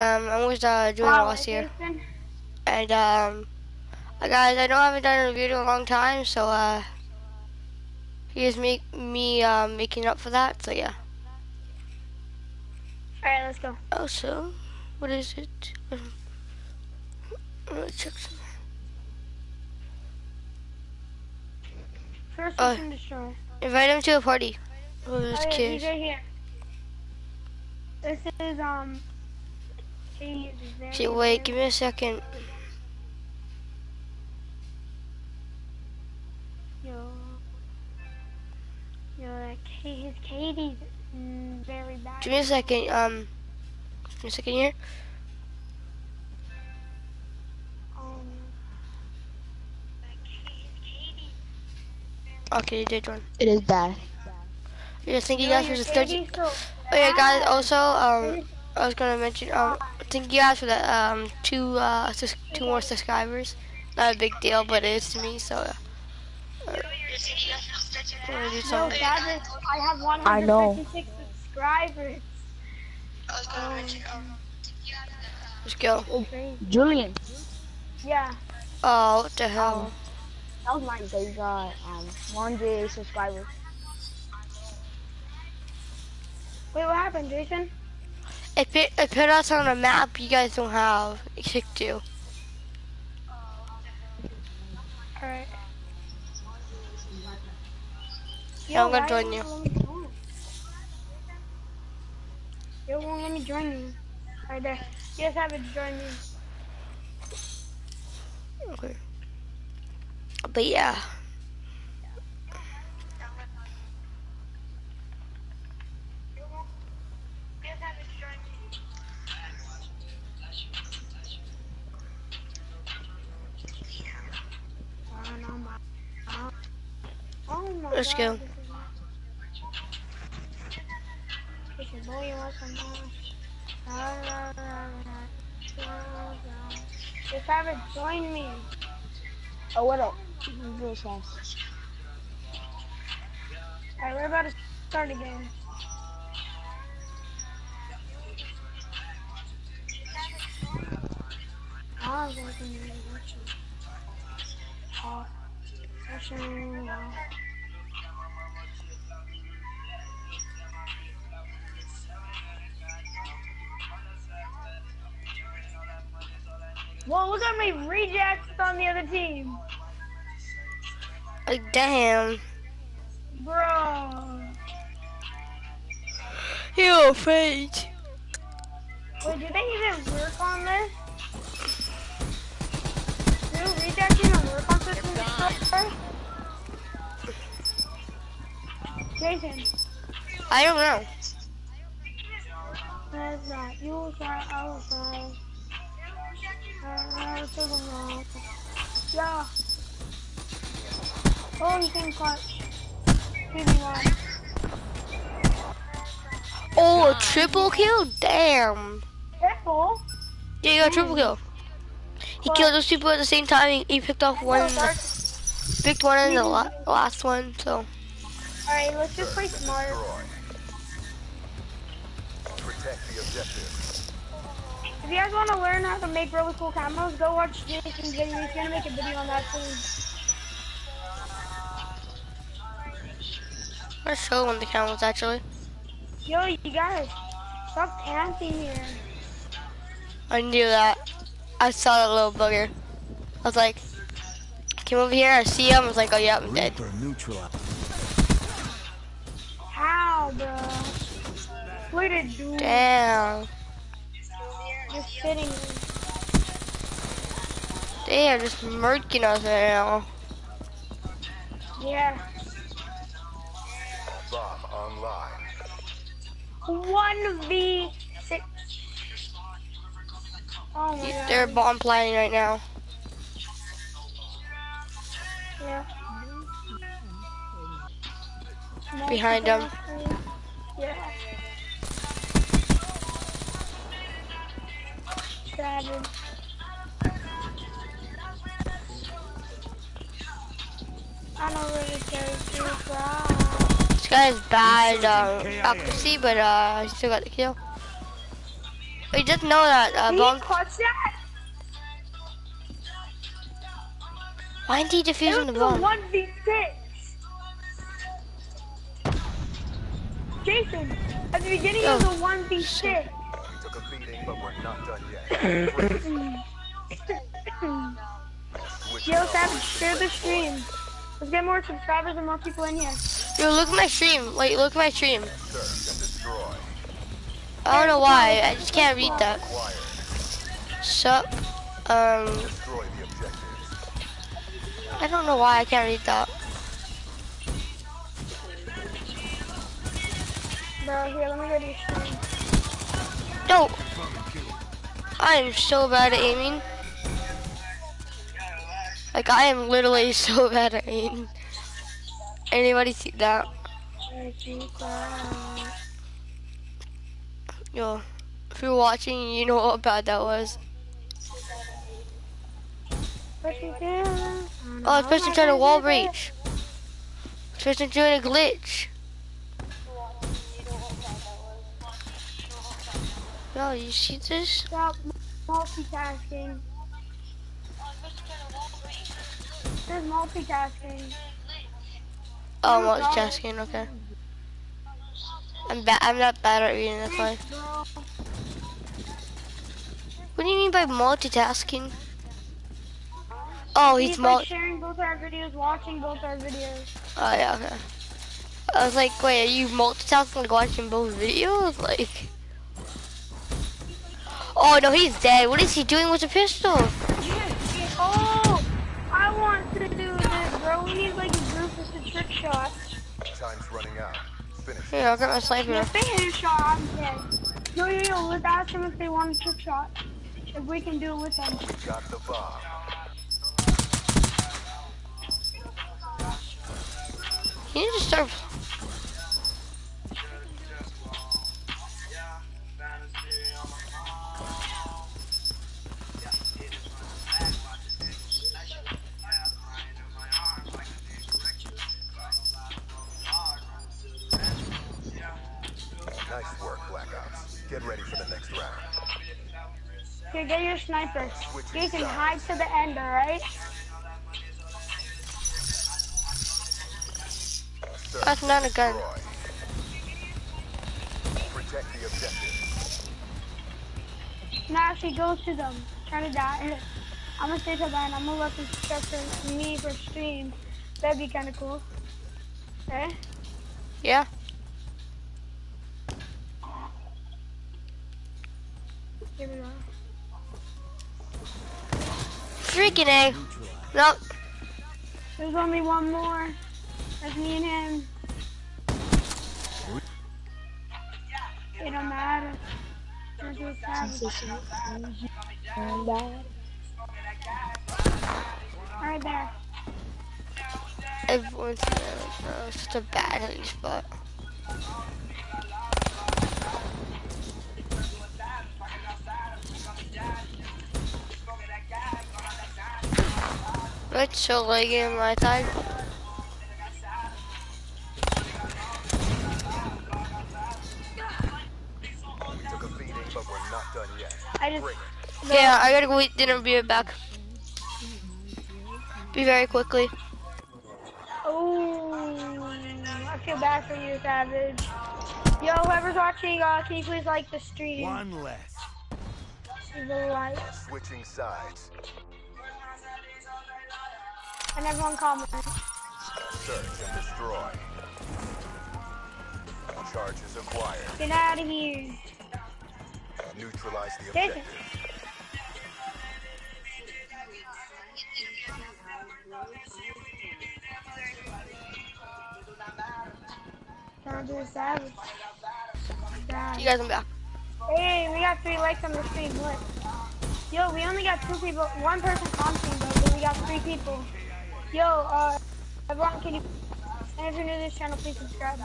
Um, I was uh, doing wow, last year. And, um, uh, guys, I know I haven't done a video in a long time, so, uh, here's me, me, uh, making up for that, so yeah. Alright, let's go. Also, what is it? Um, let check some. First, uh, destroy. Invite him to a party. Oh, this oh, yeah, kid. He's right here. This is, um, See, wait, give me a second. Yo, yo, that his Katie's very bad. Give me a second. Um, give me a second here. Um, okay, you did one. It is bad. Yeah, thank you guys for the 30. Oh yeah, guys. Also, um, I was gonna mention. Um, thank you guys for the um two uh two more subscribers. Not a big deal, but it is to me. So. Uh, I'm do something. No, Dad, I have 156 subscribers. I was. Um, Let's go. Julian. Yeah. Oh, what the hell? Um, that was my They got um 100 subscribers. Wait, what happened, Jason? It put, it put us on a map you guys don't have. It kicked you. Alright. Yeah, I'm gonna join you. Yo, won't let me join you. Right there. You just have it join me. Okay. But yeah. Oh Let's go. Just have it join me. Oh, what up? Real fast. Alright, we're about to start again. Ah, well, look at my rejects on the other team. Like, damn. Bro. You're fake. Wait, do they even work on this? Do rejects even work on System Jason. I don't know. That's not you try outside. To the wall. Yeah. Oh, you can. Oh, a triple kill? Damn. Triple? Yeah, you got triple kill. He killed those people at the same time. He, he picked off one, picked one in the la last one. So. Alright, let's just play smart. If you guys want to learn how to make really cool camos, go watch Jason's video. He's gonna make a video on that soon. I'm gonna show one of the camos actually. Yo, you guys, stop camping here. I knew that. I saw that little bugger. I was like, came over here, I see him, I was like, oh yeah, I'm dead. How, bro? What did do? Damn. Just sitting. They are just murking us right now. Yeah. Bomb online. One v six. Oh God. They're bomb planning right now. Yeah. Behind them. Yeah. I don't really care This guy's bad um, accuracy, but uh, he still got the kill. We just know that. Uh, He bomb. that. Why isn't he It defusing was the the bomb? one v six. Jason, at the beginning of Oh, the one v six. We took a beating, but we're not done yet. Yo, Savage, share the stream. Let's get more subscribers and more people in here. Yo, look at my stream. Wait, look at my stream. Search and destroy. I don't know why. I just can't read that. Sup? Um, Destroy the objectives. I don't know why I can't read that. Bro, here, let me go to your stream. No. I am so bad at aiming. Like I am literally so bad at aiming. Anybody see that? Yo, if you're watching, you know how bad that was. Oh, it's person trying to wall breach. It's person doing a glitch. Yo, you see this? Stop multitasking. There's multitasking. Oh, multitasking. Okay. I'm bad. I'm not bad at reading. That's why. Bro, What do you mean by multitasking? Oh, he's he's mul. like sharing both our videos, watching both our videos. Oh yeah, okay. I was like, wait, are you multitasking like watching both videos? Like. Oh no, he's dead. What is he doing with the pistol? Oh, I want to do this, bro. We need like a group with the trick shot. Time's running out. Finish. Here, I'll get my sniper. If they hit a shot, I'm dead. Yo, yo, yo, let's ask them if they want a trick shot. If we can do it with them. Got the bomb. You need to start. Here, get your sniper. Hide to the end, alright? That's not a gun. destroy. Protect the objective. Now actually go to them. Try to die. I'm gonna stay till then. I'm gonna let them structure me for stream. That'd be kinda cool. Okay? Yeah. Here we go. Freaking a. Nope. There's only one more. That's me and him. It don't matter. There's. Right there. Everyone's uh, uh, such a bad spot. It's so laggy on my side. We took a beating, but we're not done yet. I just Bring. Yeah, I gotta go eat dinner and be right back. Be very quickly. Oh, I feel bad for you, Savage. Yo, whoever's watching, uh, can you please like the stream? One less. Leave a like, Switching sides. And everyone comment. Search and destroy. Charges acquired. Get out of here. Neutralize the objective. Don't do Savage. You guys, I'm back. Hey, we got three likes on the stream. Look. Yo, we only got two people. One person commenting though, but we got three people. Yo, uh, everyone, can you? And if you're new to this channel, please subscribe.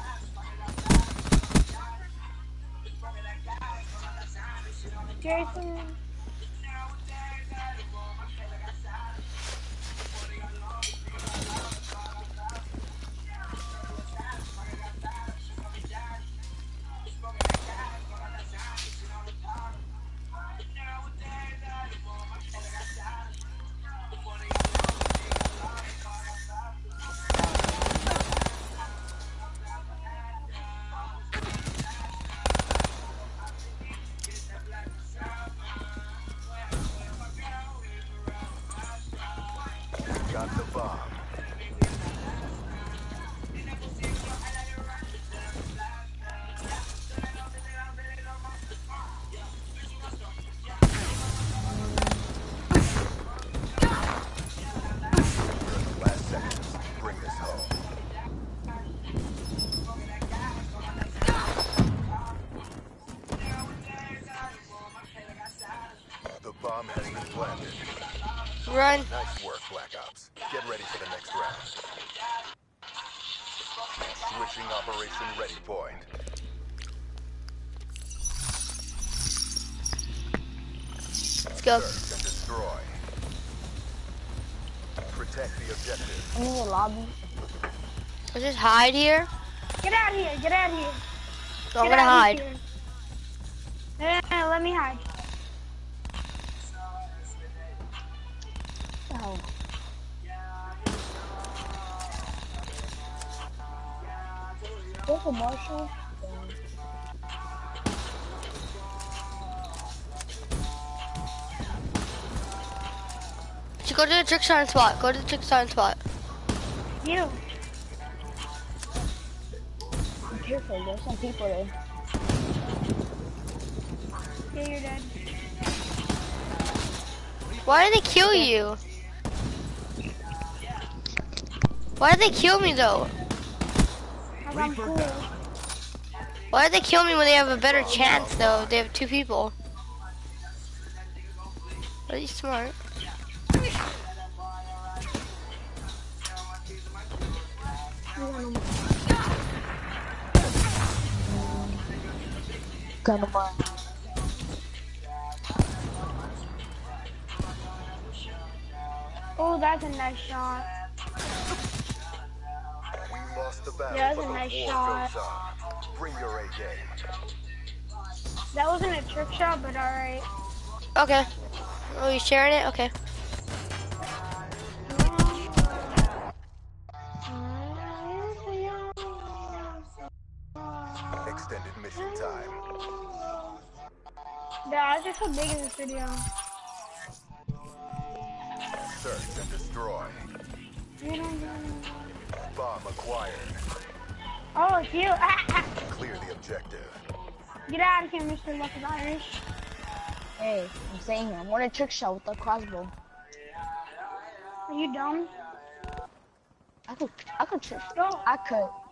Jason. Protect the objective. I'm in the lobby. Let's just hide here. Get out of here. Get out of here. So I'm gonna hide. here. No, no, no, let me hide. Oh. There's a Marshall. Just go to the trick shine spot. Go to the trick shine spot. You. Be careful, there's some people there. Yeah, you're dead. Why did they kill you? Why did they kill me though? I'm cool. Why did they kill me when they have a better chance though? They have two people. Are you smart? Kind of mind. Oh, that's a nice shot. We lost the battle, Yeah, that's but a nice shot. Bring your A game. That wasn't a trick shot, but alright. Okay. Oh, you sharing it? Okay. Yeah, I so big in this video. Search and destroy. Bomb acquired. Oh, it's you. Clear the objective. Get out of here, Mr. Lucas Irish. Hey, I'm saying I'm on a trick shot with the crossbow. Are you dumb? I could, I could trick. Go. I could.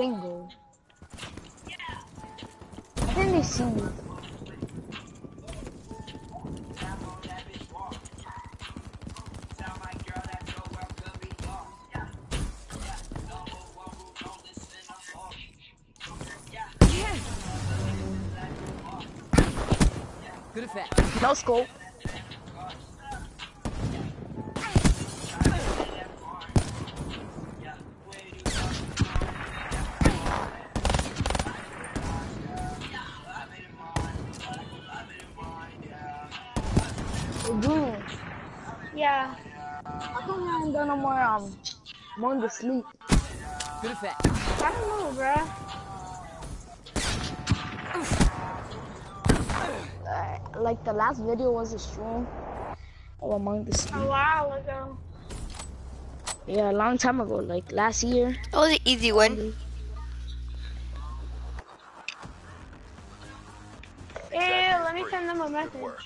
Bingo. I think they see me. Good effect. No scope. More to sleep? Good effect. I don't know, bruh. Uh, like the last video was a stream of Among the Sleep. A Sleep. while ago. Yeah, a long time ago, like last year. That was an easy one. Yeah, let me send them a message.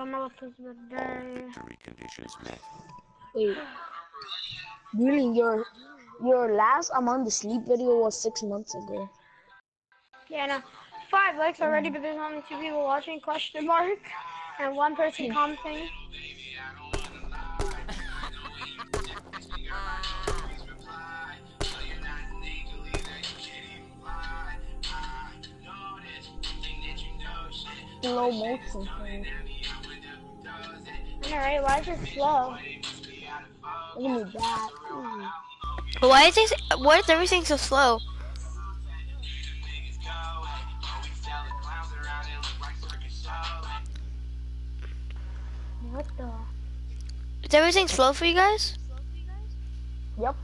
Work. My god, my laptop's about to die. Wait, really, your your last Among the Sleep video was six months ago. Yeah, no. Five likes already, but there's only two people watching, question mark. And one person hmm. commenting. Slow motion. Alright, why is it slow? Look at me that. Ooh. Why is this? Why is everything so slow? What the? Is everything slow for you guys? Yep.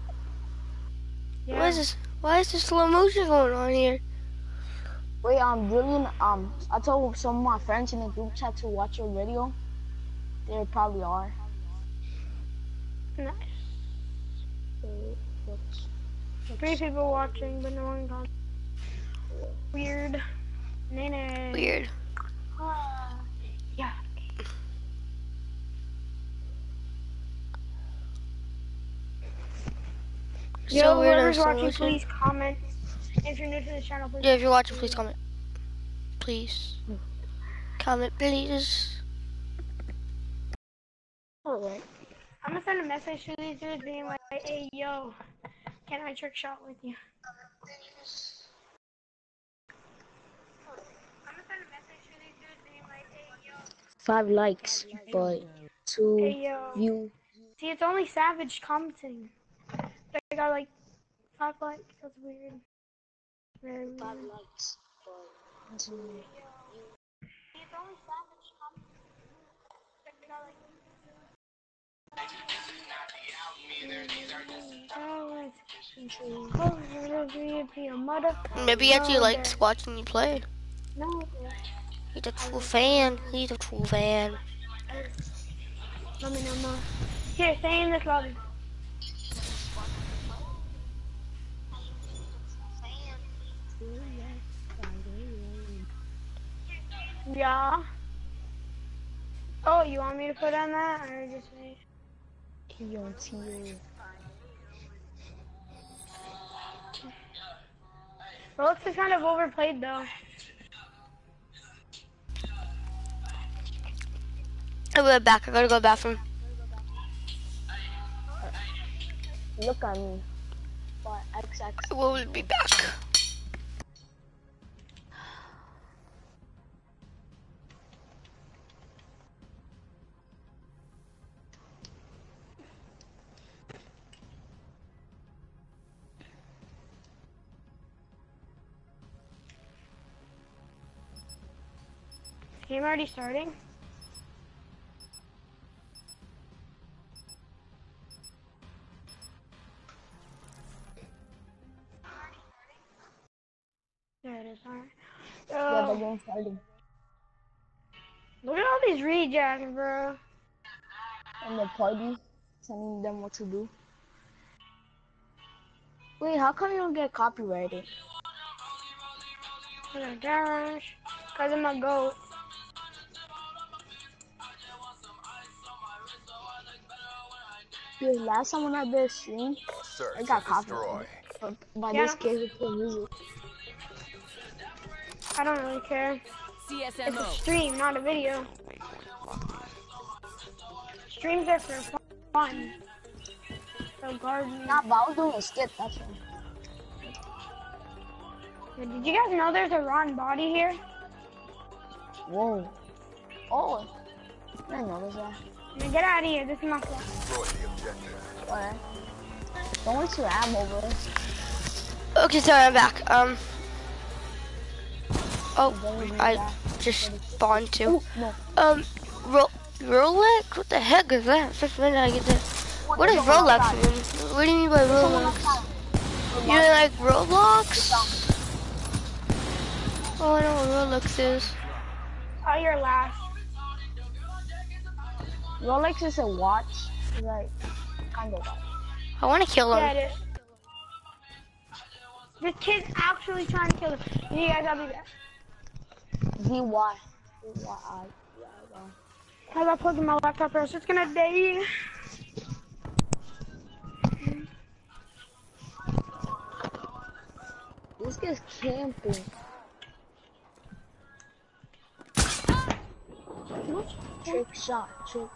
Yeah. What is this? Why is this slow motion going on here? Wait, um, Julian, um, I told some of my friends in the group chat to watch your video. They probably are. Nice. Three people watching, but no one got. Weird. Nene. Weird. Ah, yeah. Yo, So weird. whoever's watching, motion. please comment. If you're new to the channel, please. Yeah, if you're watching, please comment. Please. Comment, please. Alright. I'm gonna send a message to these dudes being like, hey, yo, can I trick shot with you? I'm gonna send a message to these dudes being like, hey, yo, Five likes, but two hey, view. See, it's only Savage commenting. They got like five likes. That's weird. Very weird. Five likes, but two. See, it's only Savage commenting. They got like. Maybe he actually likes watching you play. He's a true fan. He's a true fan. Here, stay in this lobby. Yeah. Oh, you want me to put on that or just me? Rolex is kind of overplayed though. I'll be right back. I gotta go to the bathroom. Look at me. But XX. I will be back. Game already starting? There it is, alright. Yeah, the Oh, game's starting. look at all these rejects, bro. And the party, telling them what to do. Wait, how come you don't get copyrighted? Look at Dash. Cause I'm a goat. Dude, last time when I did a stream, Search I got and destroy. copyrighted by Yeah. this kid with the music. I don't really care. It's a stream, not a video. Streams are for fun. So garden. Nah, but I was doing a skit, that's why. Did you guys know there's a Ron body here? Whoa. Oh. I didn't notice that. Now get out of here. This is my fault. Destroy the objective. Alright. Don't waste your ammo, bro. Okay, sorry, I'm back. Um. Oh, I just spawned too. No. Um, Ro Rolex? What the heck is that? When did I get that? What does Rolex mean? What do you mean by Rolex? You mean like Roblox? Oh, I know what Rolex is. Oh, you're last. Rolex is a watch. Right. Kind of watch. I want to kill him. This kid's actually trying to kill him. You guys, I'll be back. Z-Y. Z-Y-I. Cause I plugged in my laptop first. It's gonna die. This guy's camping. Trick shot, trick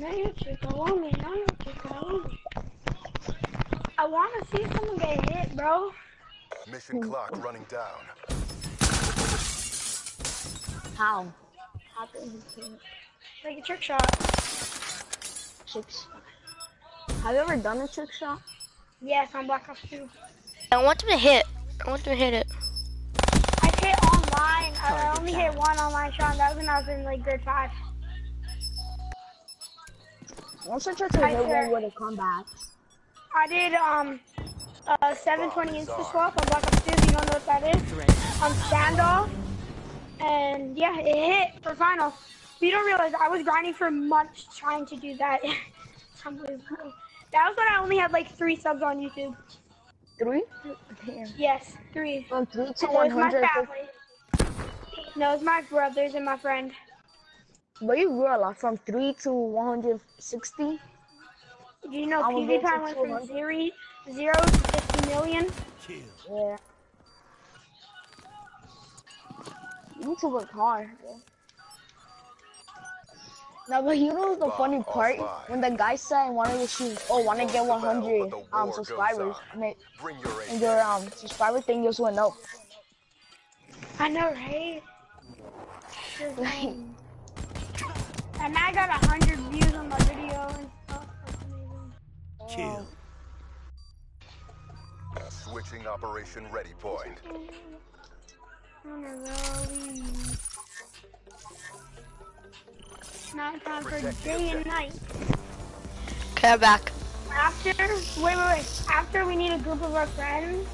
You you. I want to see someone get hit, bro. Mission clock running down. How? Like a trick shot. Six. Have you ever done a trick shot? Yes, on Black Ops 2. I want them to hit. I want them to hit it. I hit online. I, I only hit one online shot. That was when I was in like grade 5. Once I tried to know where would have come back. I did um uh 720 insta swap on Black Ops 2 you don't know what that is. Um, on standoff. And yeah, it hit for final. But you don't realize I was grinding for months trying to do that. That was when I only had like three subs on YouTube. Three? Damn. Yes, three. From three to one hundred. No, it's my brothers and my friend. But you grew a lot from three to one hundred sixty. Do you know I will PewDiePie went from 200. zero, zero to 50 million? Yeah. YouTube worked hard. bro. No, but you know the funny part when the guy said I wanted to shoot, oh, want to get Lost the battle, 100 um subscribers, on. and, your and A your um subscriber thing just went up. I know, right? and I got a hundred views on my video and stuff. That's amazing. Kill. Switching operation ready point. On a rolling. Now it's time for Protect the day and objective. night. Okay, I'm back. After, wait, wait, wait. After we need a group of our friends.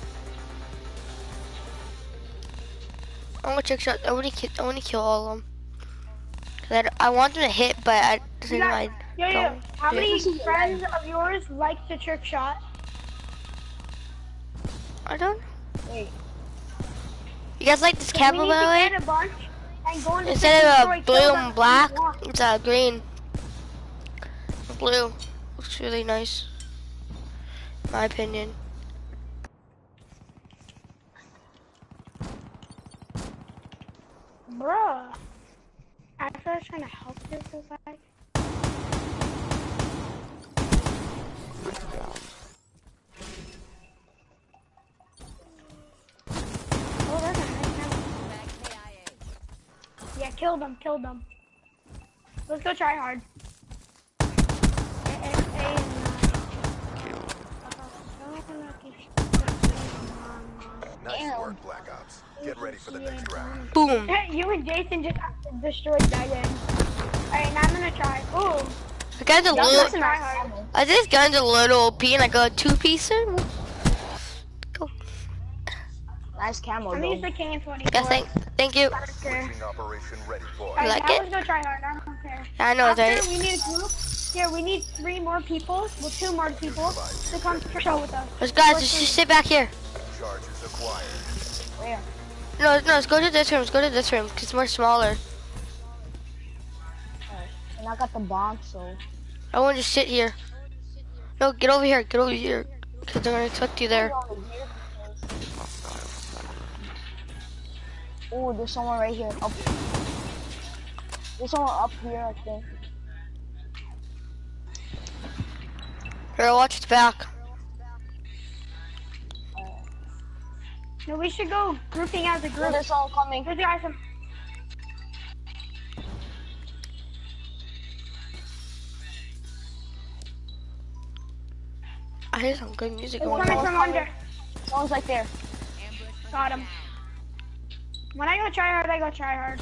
I want to check shot. I want to kill. I want to kill all of them. 'Cause I, want them to hit, but I You think got- I yo, yo, don't. how do many friends of yours like the trick shot? I don't. Wait, You guys like this need by the way? a bunch and go into Instead of uh, kill blue and black, it's a green. Blue looks really nice. My opinion. Bruh. I was trying to help this guy. Oh, there's a high. Yeah, kill them, kill them. Let's go try hard. Nice work, Black Ops. Get ready for the next round. Boom. Hey, you and Jason just destroyed that game. Alright, now I'm gonna try. Ooh, The gun's a that's little. try hard. I think this gun's a little OP, and I got a two piecer. Go. nice camo I'm gonna use though. the KN24. Yeah, thank, thank you. I don't care. Operation ready point. Alright, like now it? let's go try hard. I don't care. I know, After right? we need a group. Here, we need three more people. Well, two more people to come to show with us. Let's guys, let's just sit back here. Charges acquired. Where? No, no, let's go to this room. Let's go to this room because it's more smaller. And I got the bomb, so I want to just sit here. No, get over here. Get over here. Because they're going to expect you there. Oh, there's someone right here. Up. There's someone up here, I think. Here, watch the back. No, we should go grouping as a group. there's all coming. Here's the guy from. I hear some good music going coming from under. Someone's right there. Got him. When I go try hard, I go try hard.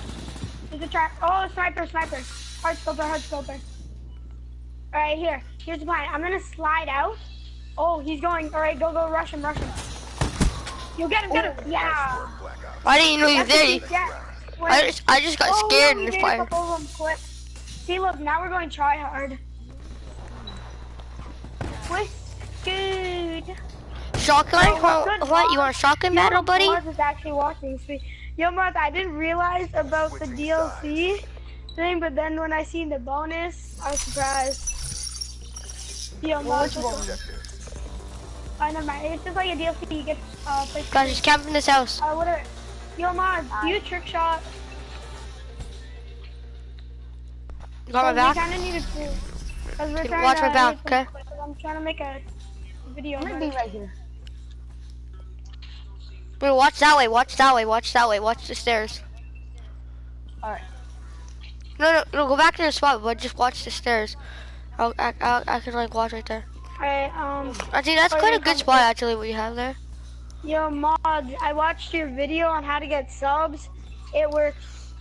There's a try. Oh, sniper, sniper. Hard scoper, hard scoper. Alright, here. Here's the plan. I'm gonna slide out. Oh, he's going. Alright, go, go, rush him, rush him. You get him, get him. Yeah. work, I didn't know you That's were there. you get when- I just, I just got Oh, scared no, in we the a fire. couple of them quick. See, look, now we're going try hard. Quick, good. Shotgun? Oh, What, what? You want a shotgun Yo, battle, buddy? Mars is actually watching. Sweet. Yo, Mars, I didn't realize about the Switching DLC thing, but then when I seen the bonus, I was surprised. Yo, Mars, which what's one? up? Objective. Oh, never mind. It's just like a DLC. You get uh, place. Guys, just camp in this house. Uh, what are? Yo, Mars, do you trick shot? You got my We back? kind of need to. Cause we're Okay, trying watch to my back, okay? I'm trying to make a video. I'm gonna be right here. Wait, watch that way. Watch that way. Watch that way. Watch the stairs. Alright. No, no, no. Go back to the spot, but just watch the stairs. I'll, I, I, I can like watch right there. Alright, um, Actually, that's quite a good come- spot actually. What you have there. Yo, Mod, I watched your video on how to get subs. It works.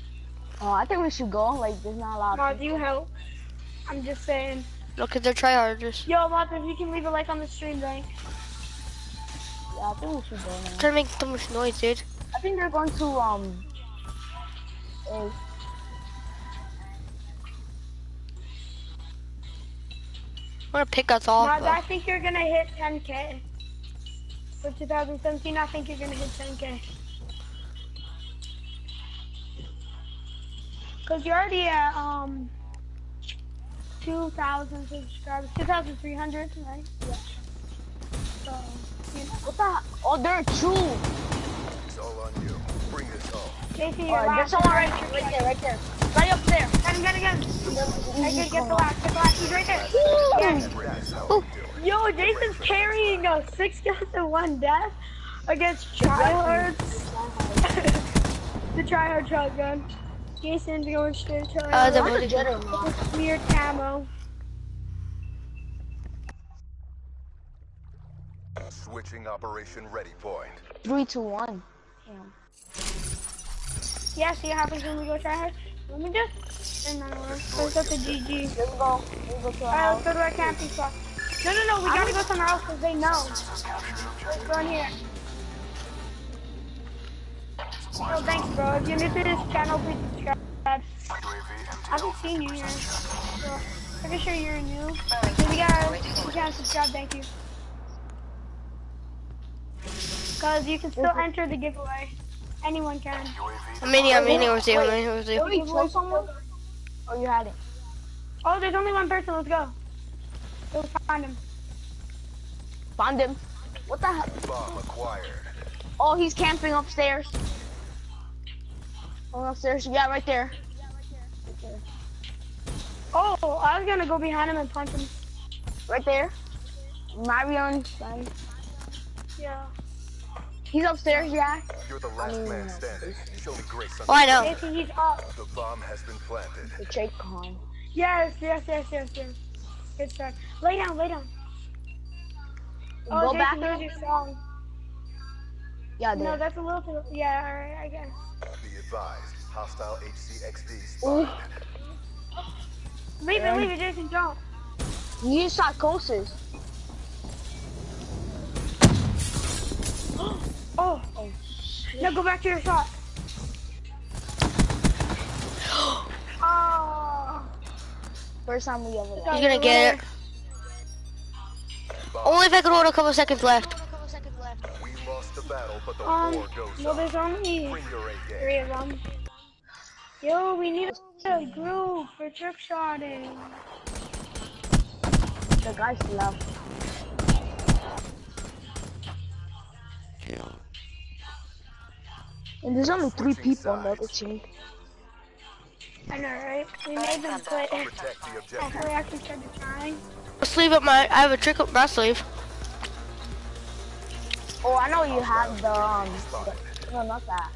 Oh, I think we should go. Like, there's not a lot. Mod, Of you help. I'm just saying. Look at their tryharders. Yo, Mod, if you can leave a like on the stream, thanks. yeah, I think we should go. Man. Trying to make so much noise, dude. I think they're going to um. Uh, gonna pick us off. Mod. I think you're gonna hit 10k. For 2017, I think you're gonna hit 10k. Cause you're already at um 2,000 subscribers, 2,300, right? Yeah. So, you know. what the? Oh, there are two. It's all on you. Bring this home. Jason, you're Alright, there's last. someone right, right there, right there, right up there. Get him, get him, get him. I can get the last, get the last. He's right there. Yes. That's how we do it. Yo, Jason's carrying a six kills and one death against tryhards. the tryhard shotgun. Jason's going straight to Uh, the Where's the bullet. jetter, man? weird camo. Switching operation ready point. Three, two, one. Yeah, see what happens when we go tryhard? Let me just. And then we'll let's go to GG. Let's go. Let's go to Alright, let's go to our camping spot. No, no, no, we gotta go somewhere else because they know. Let's go in here. Oh, thanks, bro. If you're new to this channel, please subscribe. I haven't seen you here. So, pretty sure you're new. If you can subscribe, thank you. Because you can still enter the giveaway. Anyone can. I'm in here, I'm in here with you, I'm in here with you. Did we kill someone? Or oh, you had it? Oh, there's only one person. Let's go. Go find him. Find him. What the hell? Bomb acquired. Oh, he's camping upstairs. Going upstairs. Yeah, right there. Yeah, Right here. Oh, I was gonna go behind him and punch him. Right there. Marion. son. Yeah. He's upstairs, yeah. You're the last man standing. Show me grace Oh, I know. Jason, he's up. The bomb has been planted. The Jake Khan. Yes, yes, yes, yes, yes. Good start. Lay down, lay down. Oh, Go Jason, back. here's your song. Yeah, No, that's a little too. Yeah, alright, I guess. Be advised. Hostile HCXD Ooh, spotted. Leave it, leave it, Jason, don't. you use psychosis. Oh, Oh, now go back to your shot. Oh. first time we ever. You're You're gonna get it. Only if I could hold a couple seconds left. We lost the battle, but the Um, war goes well, there's only Bring your A game. three of them. Yo, we need a group for trick shotting. The guys left. And there's only three people on the other team. I know, right? We made them quit Protect the objective. after we actually started trying. Sleeve up my, I have a trick up my sleeve. Oh, I know you have the um. The, no, not that.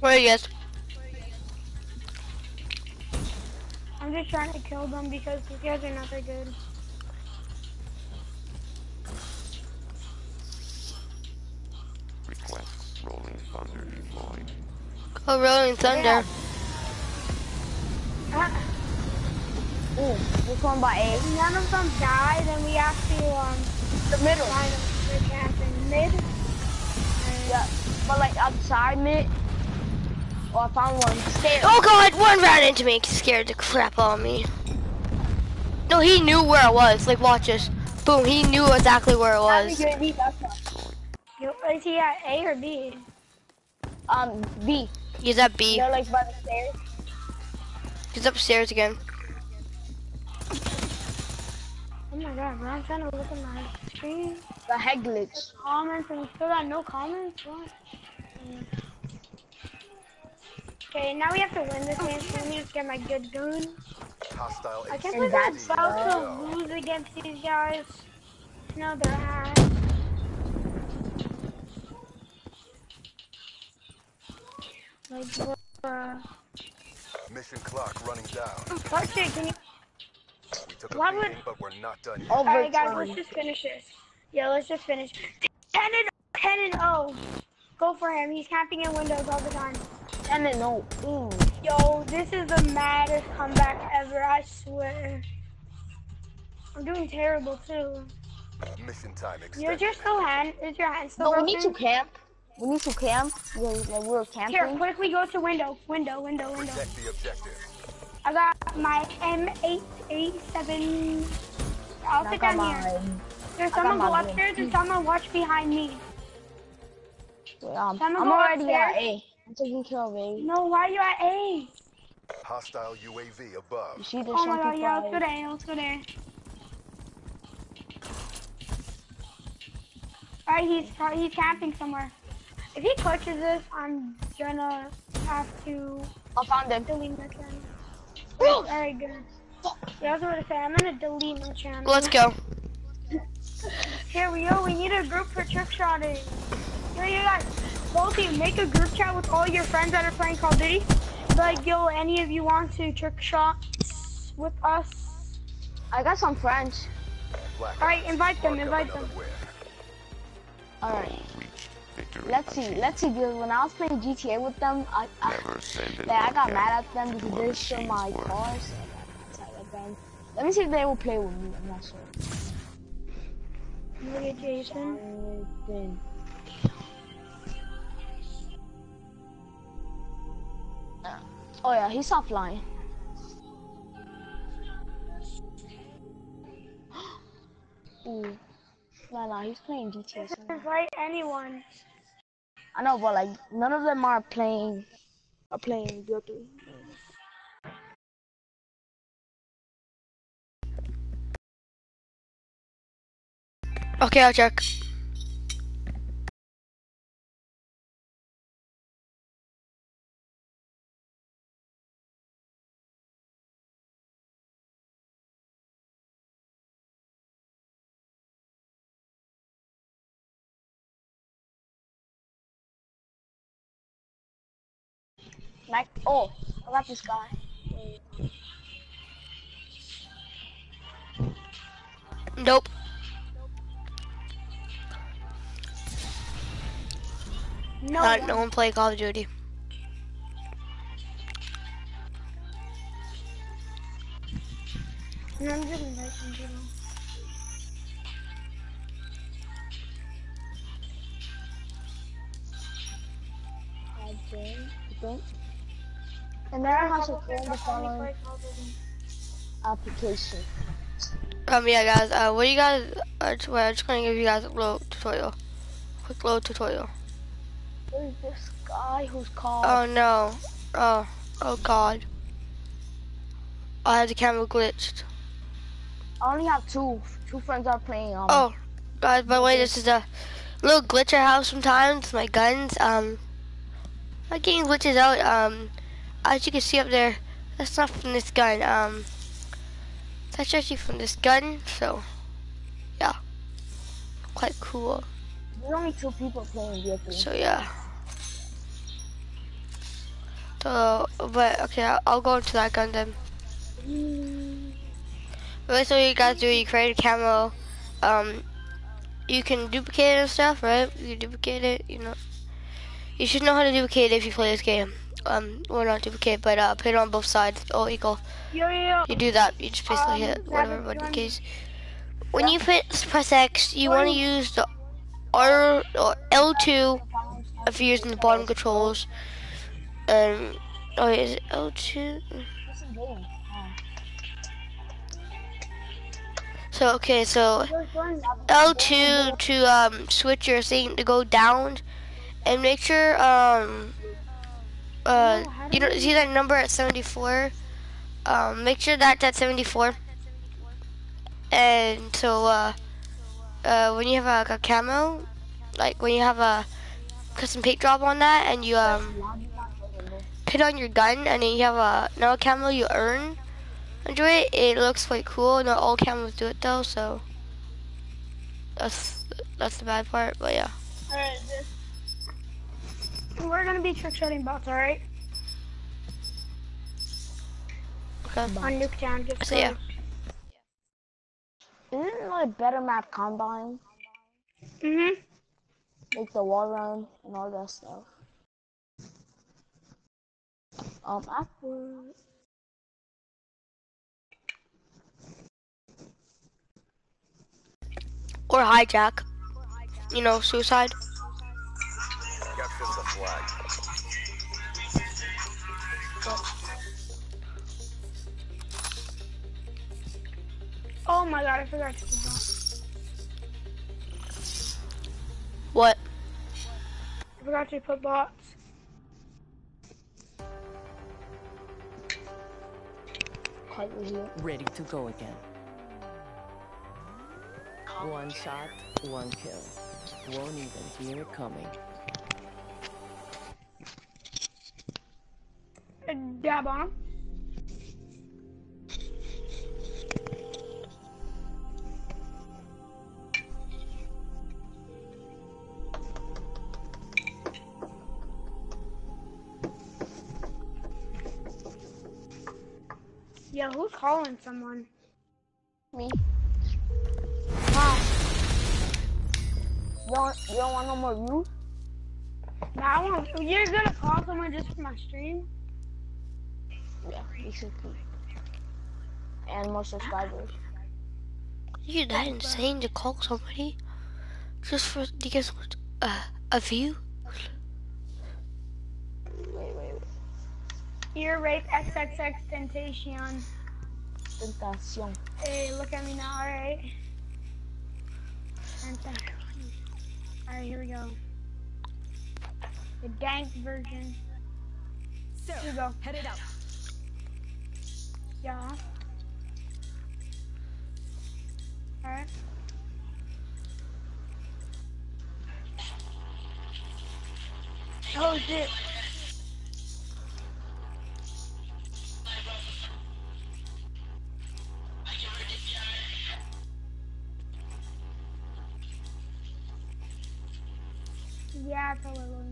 Where are you? I'm just trying to kill them because these guys are not that good. Requests Rolling Thunder deployed. Oh, Rolling Thunder. Ah, Ooh, this one by A. if none of them die, then we have to um The middle. them for camping. Mid. Yeah, but like outside mid. Oh, I found one. Stairs. Oh god, one ran into me, He scared the crap out of me. No, he knew where I was. Like, watch this. Boom, he knew exactly where it was. Yo, is he at A or B? Um, B. He's at B. They're like by the stairs. He's upstairs again. Oh my god, bro, I'm trying to look at my screen. The head glitch. Comments and we still got no comments? What? Okay, now we have to win this game, so let me just get my good gun. Hostile I can't And believe I'm about to lose against these guys. No, they're ass. Like, bruh. Mission clock running down. Oh, Watch it, can you? We took a Why would- but we're not done yet. Overtime. Alright, guys, let's just finish this. Yeah, let's just finish. 10 and 10 and 0. Go for him. He's camping in windows all the time. 10 and 0. Ooh. Yo, this is the maddest comeback ever, I swear. I'm doing terrible too. Mission time You're extended. just still hand is your hand still No, we need to camp. We need to camp. We're, like, we're Here, camping. quickly go to window, window, window, window. Protect the objective. I got my M8A7. I'll I sit got down here. There's I someone go upstairs and someone watch behind me. Um, Someone I'm go already at upstairs. A. I'm taking care of A. No, why are you at A? Hostile UAV You above. see, there's Oh my god, yeah, let's go A. there, let's go there. Alright, he's he's camping somewhere. If he clutches this, I'm gonna have to I found them. delete my channel. Woo! Alright, good. Yeah, I was gonna say, I'm gonna delete my channel. Let's go. Here we go, we need a group for trick shotting. Yo, you guys, both of you, make a group chat with all your friends that are playing Call of Duty. Like, yo, any of you want to trick shot with us? I got some friends. Alright, invite them, invite them. Alright. Reach victory. Let's see. Let's see, because when I was playing GTA with them, I, I, Never send it like, I got mad at them because they are stole my work. cars. So I got upset with them. Let me see if they will play with me. I'm not sure. Look at Jason. Then- Oh yeah, he's offline. Ooh. No, no, he's playing GTA. so- Invite anyone. I know, but like none of them are playing are playing guilty. Okay, I'll check. Like, oh, I got this guy. Nope. No, Not no one play Call of Duty. no, I'm just inviting people. I think, I think. And then I have to fill the following application. Um, yeah, guys. Uh, what do you guys? Uh, just, wait, I'm just gonna give you guys a little tutorial. Quick little tutorial. There's this guy who's called. Oh no. Oh. Oh God. I had the camera glitched. I only have two. Two friends are playing. Um, Oh, guys. By the way, this is a little glitch I have sometimes my guns. Um, my game glitches out. Um, as you can see up there, that's not from this gun. Um, that's actually from this gun. So, yeah, quite cool. there's only two people playing. So yeah. So, but okay, I'll, I'll go into that gun then. Right, so you guys do, you create a camo. Um, you can duplicate it and stuff, right? You can duplicate it, you know. You should know how to duplicate it if you play this game. Um, well not duplicate, but uh, put it on both sides, all equal. Yo, yo, yo. You do that, you just basically Um, hit whatever button case. When you hit press X, you want to use the R or L2 if you're using the bottom controls. Um, oh, is it L2? What's the game? So okay, so L2 to um switch your thing to go down, and make sure um uh you know see that number at 74. Um, make sure that's at 74. And so uh uh when you have a, a camo, like when you have a custom paint job on that, and you um put on your gun, and then you have a no camo you earn. Enjoy it. It looks quite cool. Not all camos do it though, so that's that's the bad part. But yeah. Alright, this. We're gonna be trick shooting bots, alright? Okay. On Nuketown. Just So yeah. Isn't it like better map combine? Mhm. make the wall run and all that stuff. Um, after Or hijack. You know, suicide. Capture the flag. Oh my god, I forgot to put bots. What? I forgot to put bots. Kite was here. Ready to go again. One shot, one kill. Won't even hear it coming. Dab on him. Yeah, who's calling someone? Me. Wow. You don't, you don't want no more views? Now I want, you're gonna call someone just for my stream? Yeah, basically. And more subscribers. You're that insane to call somebody just for to get uh, a view? Wait, wait, wait. Ear rape XXX Temptation. Tentacion. Hey, look at me now, alright? Alright, here we go. The dank version. So, Here we go. head it out. Yeah. Alright. Oh shit. Yeah, it's a little.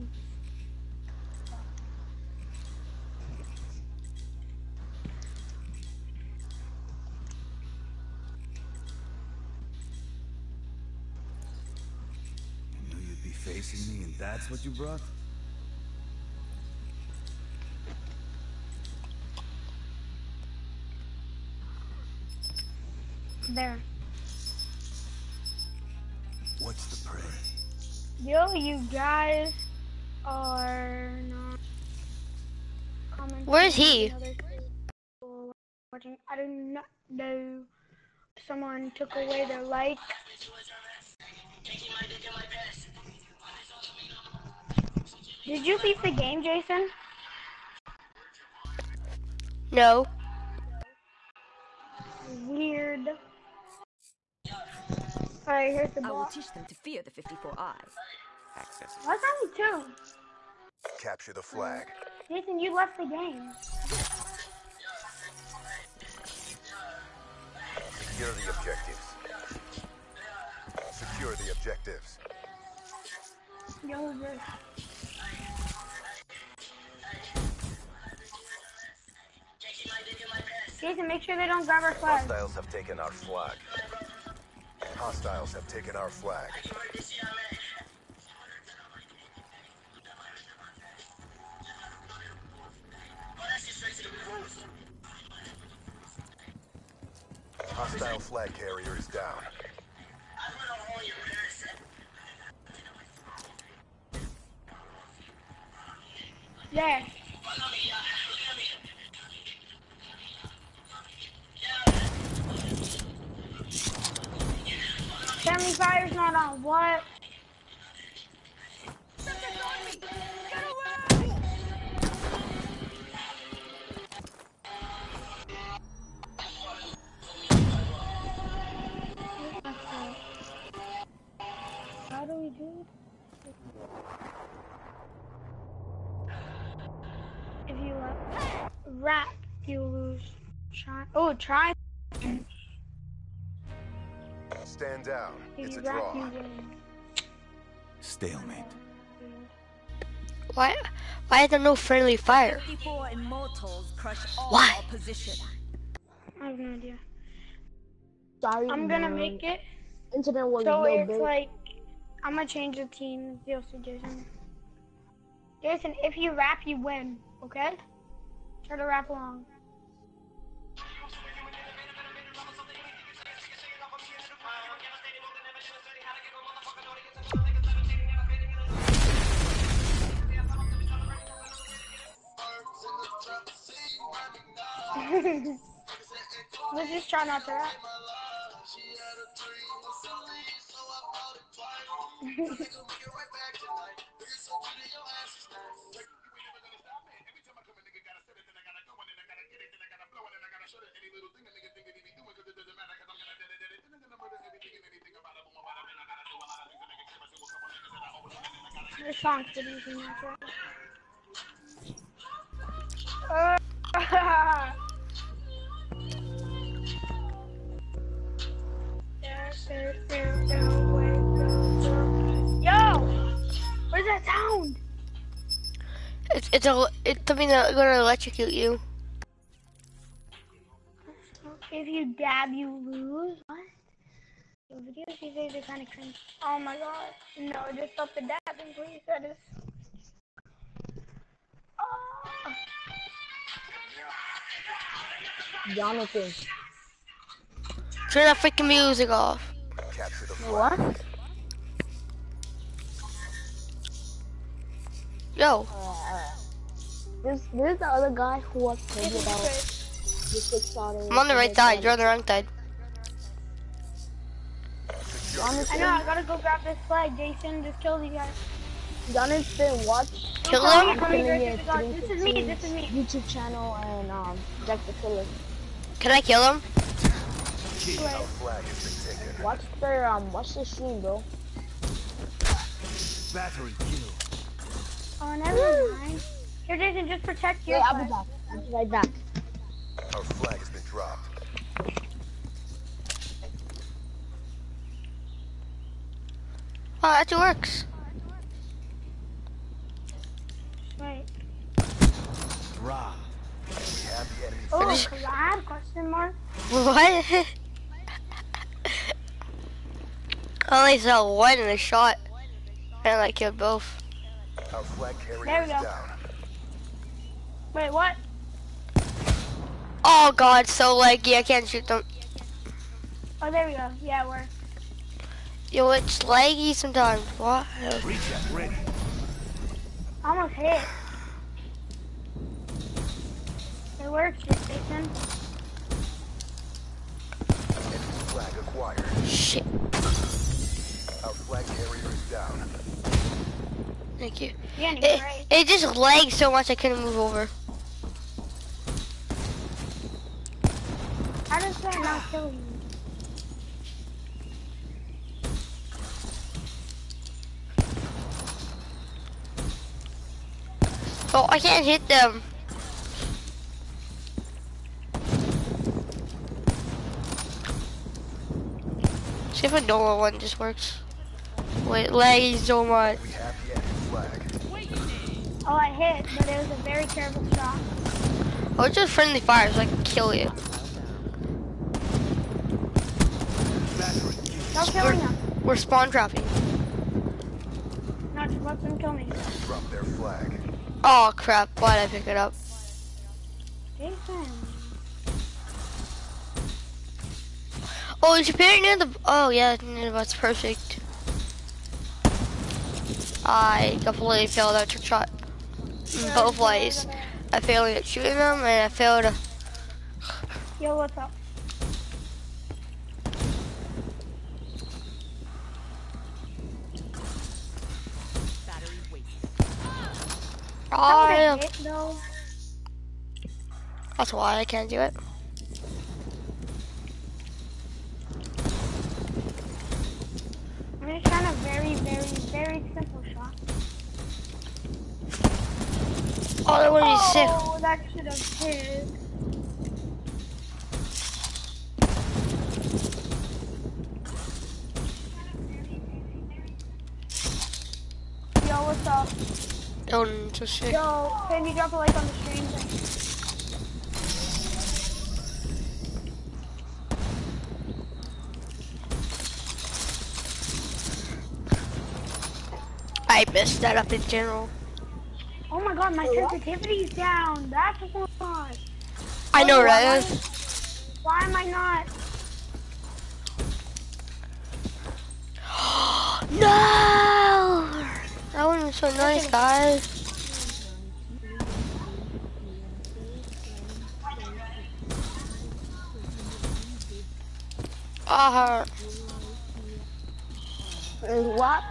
You knew you'd be facing me, and that's what you brought? There. What's the prey? Yo, you guys are not commenting. Where's he? on other people Watching. I do not know. Someone took away their like. Did you beat the game, Jason? No. Weird. Alright, here's the I will teach them to fear the 54 eyes. Access. What's only two? Capture the flag. Jason, you left the game. Secure the objectives. Secure the objectives. Yo, Jason, make sure they don't grab our flag. Hostiles have taken our flag. Hostiles have taken our flag. Hostile flag carrier is down. There. Friendly fire's not on. What? How do we do? If you uh, rap, you lose. Try. Oh, try. Stand down. If It's a draw. win. Stalemate. Why? Why is there no friendly fire? 54 immortals crush all Why? opposition. I have no idea. Sorry. I'm gonna my make it Internet was so it's bit. like I'm gonna change the team deals to Jason. Jason, if you rap, you win. Okay? Try to rap along. Let's just try not to rap. The song's good using that. Uh, Yo! Where's that sound? It's it's a it's something that's gonna electrocute you. If you dab, you lose. What? The videos these days are kind of cringe. Oh my god. No, just stop the dabbing, please. That is. Oh. Jonathan. Turn that freaking music off. Capture the flag. What? Yo, This this is the other guy who was told This is about the. I'm on the right side. You're on the wrong side. I know, I gotta go grab this flag. Jason, just kill these guys. Jonathan, watch Kill him? come here, Killing Jason, It God, This is me, this is me. YouTube channel and um Jack the Killer. Can I kill him? Wait. Our flag has been taken. Watch their um watch the stream, bro. Battery kill. Oh, never mind. Here, Jason, just protect your Yeah, I'll be back. I'll be right back. Our flag has been dropped. Oh, that works. Right. Rah. We have the enemy Oh, Finish. collab? Question mark? What? I only saw one in the shot. And I killed both. Our flag carrier There we go. down. Wait, what? Oh god, so laggy, I can't shoot them. Oh, there we go. Yeah, it worked. Yo, it's laggy sometimes. What? Recap ready. Almost hit. It works, Jason. Flag acquired. Shit. Our flag carrier is down. Thank you. Yeah, It, it just lagged so much I couldn't move over. How does that not kill you? Oh, I can't hit them. See if a Nola one just works. Wait, laggy so much. We have the enemy flag. Oh, I hit, but it was a very terrible shot. Oh, it's just friendly fire, so I can kill you. Battery. Stop killing them. We're spawn trapping. No, just let them kill me. Drop their flag. Oh crap, why'd I pick it up? Jason. Oh, you should put it near the. Oh yeah, near the- that's perfect. I completely failed that trick shot. In both ways. I failed at shooting them, and I failed. Yo, what's up? I hit. That's why I can't do it. I'm just trying a very, very, very simple shot. Oh, that would be sick. Oh, that should have hit. Yo, what's up? Be so sick. Yo, can you drop a like on the stream? I messed that up in general. Oh my god, my sensitivity's down. That's why. I know, Oh, why- right? Why am I not? No! That one was so nice, guys. Ah, Uh, what?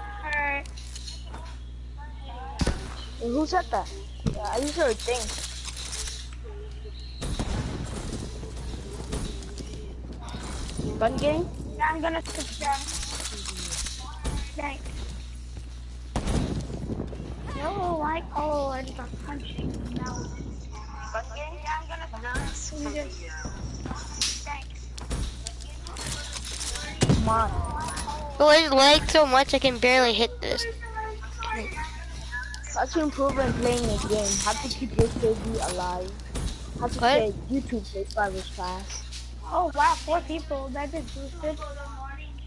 Alright. Who said that? Yeah, I just heard a thing. Gun game? Yeah, I'm gonna subscribe. Thanks. No, like, oh, I just got punched in the mouth. Yeah, I'm gonna uh-huh. subscribe. Thanks. Come on. but I lag so much I can barely hit this. Such when playing this game. Have to keep your KD alive. Have to What? play YouTube play five is fast. Oh, wow, four people. That just boosted.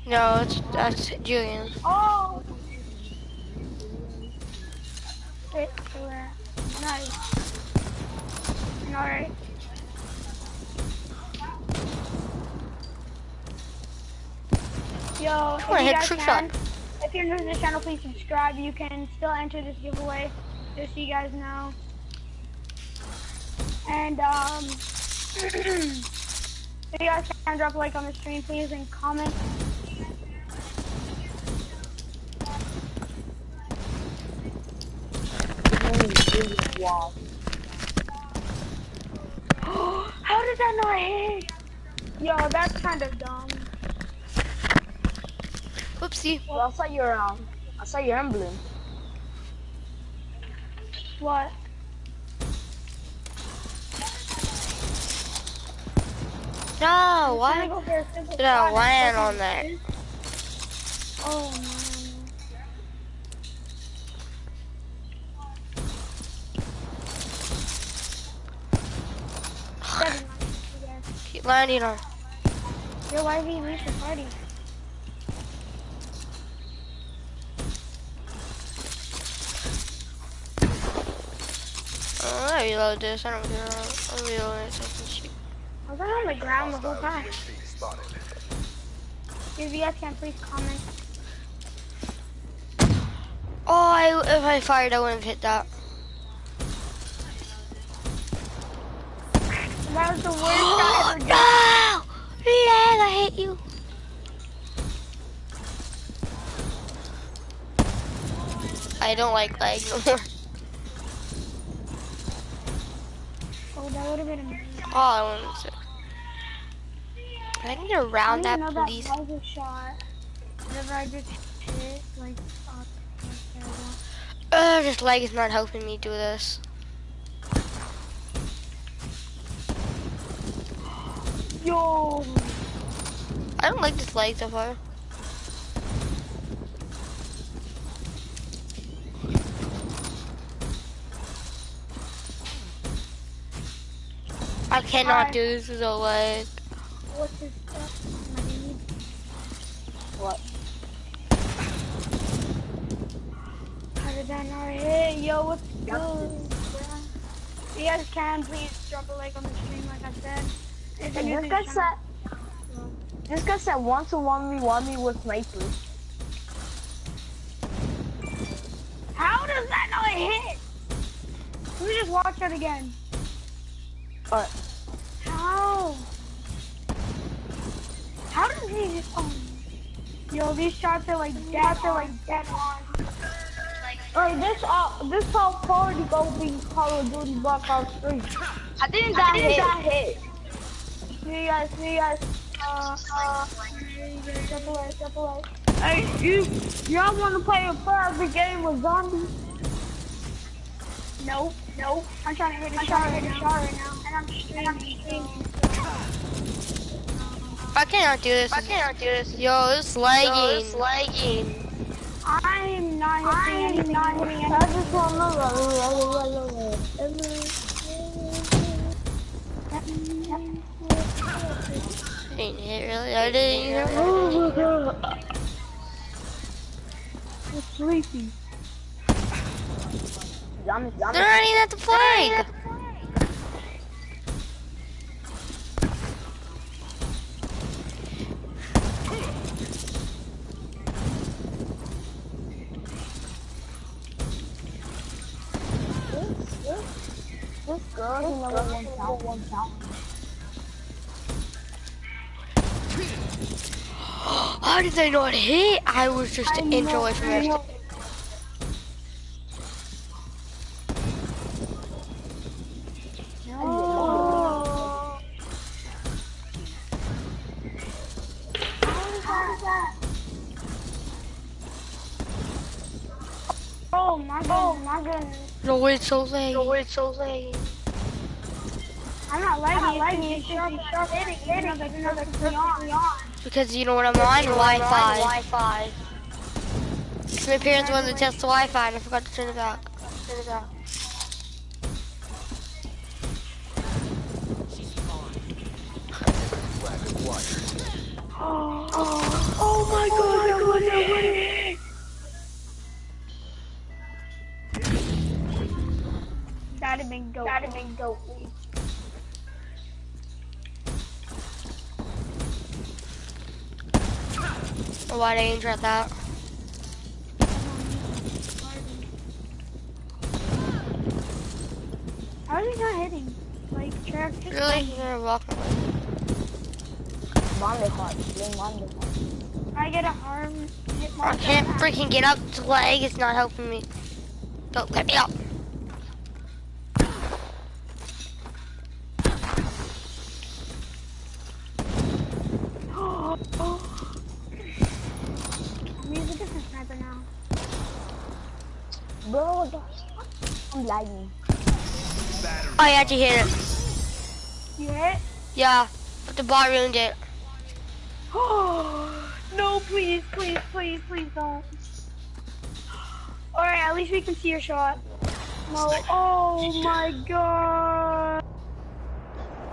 No, it's that's Julian. Oh! Wait, where? Nice. Alright. Yo, if on, you hit guys trick can, shot. if you're new to the channel, please subscribe. You can still enter this giveaway, just so you guys know. And, um, if you guys can drop a like on the stream, please, and comment. How did that not hit? Yo, that's kind of dumb. Oopsie. Well, I saw your um, I saw your emblem. What? No, why go did I land on that? Oh no. Seven minutes, you guys. Keep landing on. Yo, why did he leave the party? Oh, I reload this. I don't care. I'm reloading so I can shoot. I was on the ground the whole time. If you guys can please comment. Oh, I, if I fired, I wouldn't have hit that. That was the worst shot ever done. No! Lag, I hit you. I don't like lag no more. Oh, that would have been amazing. Oh, I wanted to. I need to I round that police. that was a shot. Whenever I just hit, like, terrible. Uh, this leg is not helping me do this. Yo! I don't like this leg so far. I cannot do this with a leg. What's this stuff? What? How did that not hit? Yo, what's good? bruh? You guys can please drop a like on the stream, like I said. If you're And this guy said, this guy said one to one me, one me with snipers. How does that not hit? Let me just watch that again. But How? How does he? Oh. Yo, these shots are like dead. Are like dead on. Like this, uh, this how far to go being Call of Duty Black Ops 3. I didn't die hit. That hit. See guys, see guys. Uh, uh, step away, step away. Hey, you, y'all want to play a private game with zombies? Nope, nope. I'm trying to hit a shot, shot right now, I'm streaming. I cannot do this. I cannot do this. Yo, it's lagging. it's lagging. I'm not hitting anything. Not hitting I anything. just want to Ain't hit really. I didn't hear. Oh my god. I'm sleepy. I'm, I'm, They're not even at the flag. This girl is number one thousand. One thousand. How did they not hit? I was just an inch away from it. No. Oh my god, oh, my goodness. No, it's so late. No, it's so late. I'm not liking it, it's just sharp, sharp hitting, even though there's on. Because you know what I'm on? Wi-Fi. Wi-Fi. My parents wanted to test the Wi-Fi and I forgot to turn it back. Turn it back. Why did I interrupt that? How is he not hitting? Like, track just Really? You're welcome. Monday hot. Playing Monday hot. I get a arm hit I can't freaking get up to leg. It's not helping me. Don't let me up. I'm using a different sniper now. Bro, the- I'm lagging. Oh, I actually hit it. You hit? Yeah, but the bot ruined it. Oh, no, please, please, please, please don't. Alright, at least we can see your shot. No, oh my god.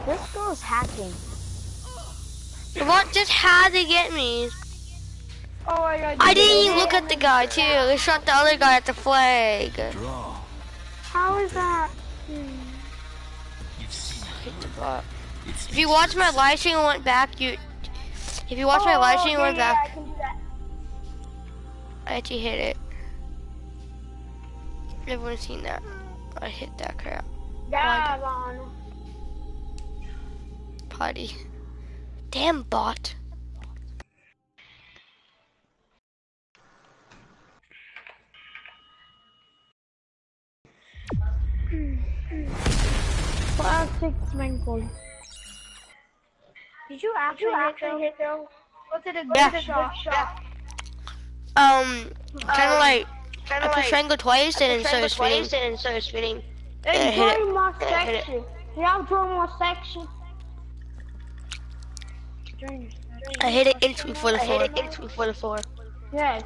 This girl's hacking. The bot just had to get me. Oh my god. I didn't even look at the guy too. They shot the other guy at the flag. Draw. How is that? Hmm. Hit the bot. If you watch my live stream and went back, you. If you watch my live stream and Oh, went yeah, back, I can do that. I actually hit it. Everyone's seen that. I hit that crap. Yeah, Ron. Potty. Damn bot. Classic sprinkle. Did you actually, hit though? What's it a good Yeah. shot? shot? Um, kind of like Kind I pushed triangle twice and then started spinning. and started spinning. Hey, hit it. join my Yeah, hit it. section. Yeah, join my section. I hit it inch before the floor. inch before the floor. Yes.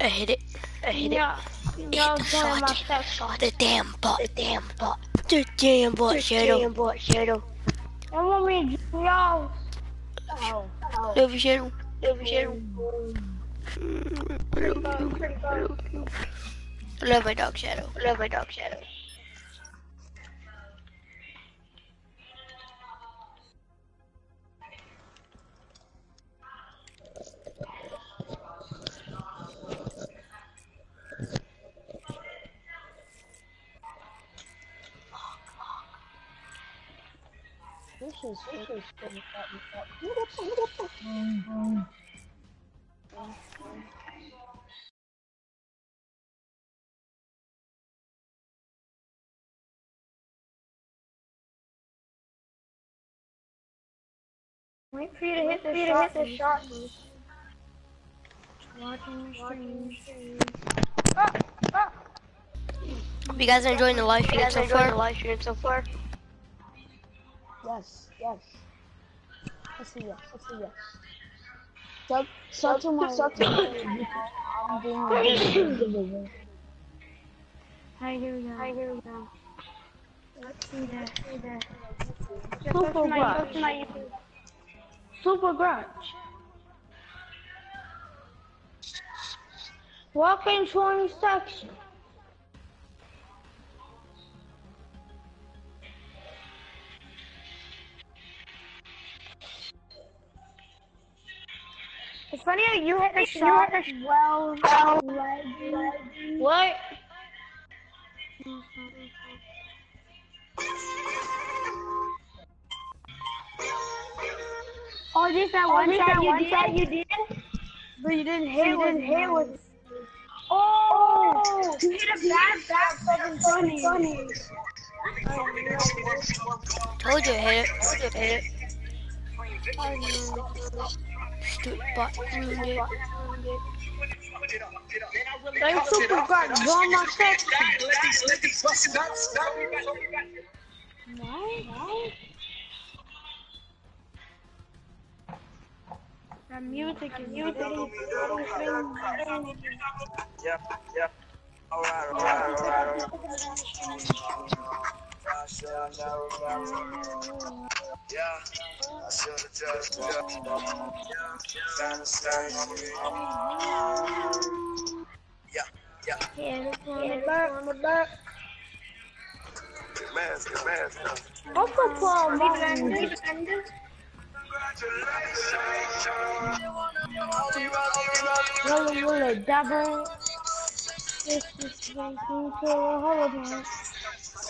I hit it. I hit it. Yeah. Yeah, Hit the join my shot. section. The damn bot. The damn bot. The damn bot, Shadow. Damn bot, Shadow. I want me to y'all. Oh, oh. Love you, Shadow. Love you, Shadow. Mm, love my dog, Shadow. Love my dog, Shadow. Wait for you to hit the shot. Watching stream. Hope you guys are enjoying the live stream so far. Yes, yes. Let's see yes, let's see yes. Sub, sub to my, sub to my I'm doing a giveaway. Hi, here we go. Hi, here we go. Let's see that. See that. Just Super go to my, go Grudge. to my YouTube. Super Grudge. Welcome to my section. Funny how you hit a shot as well. What? Oh, just that oh, one shot you did. You did. But you didn't hit. You didn't hit with. Oh, you hit a bad back seven funny. funny. Told you hit it. Told you hit it. Stupid butt. Ruined it. They super got drama sex. The music is. Yep, yep. Alright, alright, alright. Yeah, I should have just, just, yeah, yeah. Mask, mask, I'm so proud of Martin. Rolling with a double. This is making to a holiday.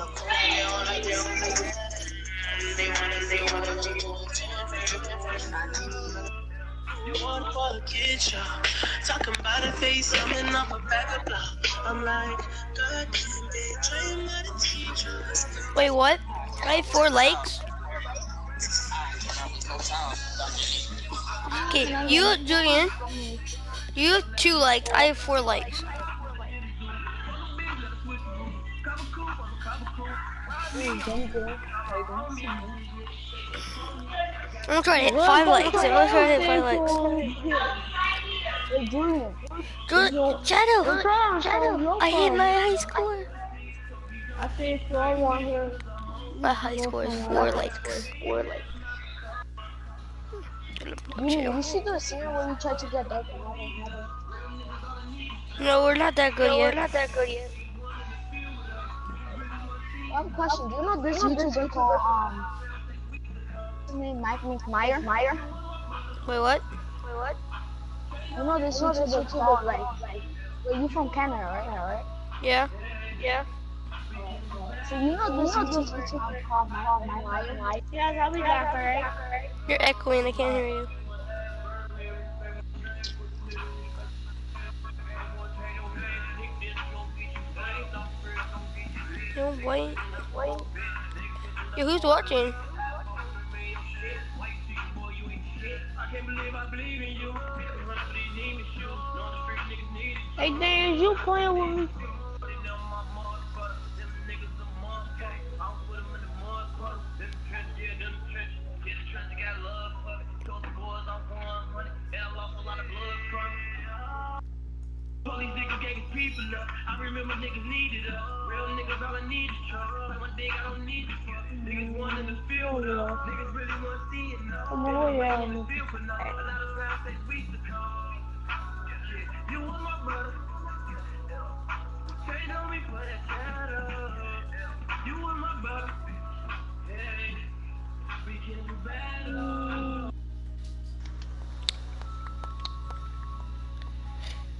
You y'all. Talking about a face, something off a. I'm like. Wait, what? I have four likes? Okay, you, Julian, you have two likes. I have four likes. I'm gonna try to hit five likes. I'm gonna try to hit five likes. Good. Shadow, Shadow, I hit my high score. I see four one here. My high score is four likes. Four likes. You, should do a scene where you try to get that. No, we're not that good yet. We're not that good yet. I have a question. Do you know this YouTuber called um? His name Mike Meyer. Meyer. Wait, what? Wait, what? You know this YouTuber called like like. Well, you from Canada, right? Right. Yeah. Yeah. So you know this YouTuber called Mike Meyer. Meyer. Yeah, I'll be back, alright? You're echoing. I can't hear you. No, wait. Wait. Yo, who's watching? Hey, Dan, you playing with me? These niggas gave people up. I remember niggas needed us. Real niggas all I need is trust. One thing I don't need is fuck. Niggas wanting to feel love. Niggas really want to see it now. Come on, yeah. Feel for now. A lot of rounds say we to come. You was my brother. On me for that shadow. You was my brother. Hey, we can do